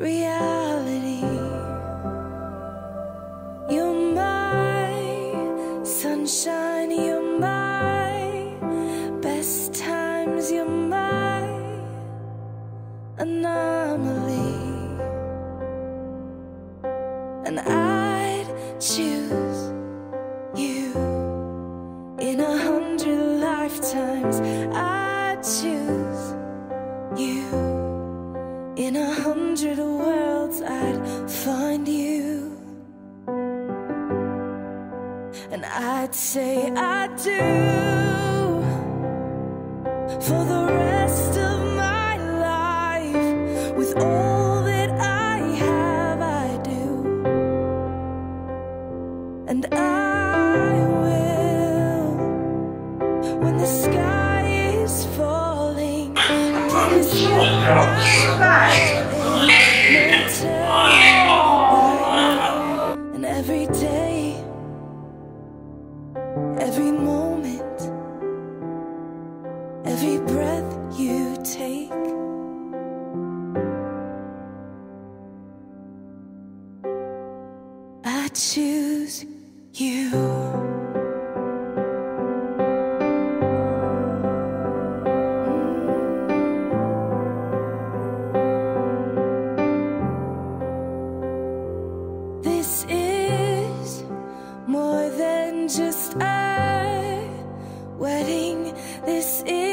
reality. You're my sunshine, you're my best times, you're my anomaly. And I'd choose you in a hundred lifetimes. I'd choose. And I'd say I do. For the rest of my life with all that I have I do. And I will. When the sky is falling Every moment, every breath you take. I choose you. just a wedding. This is.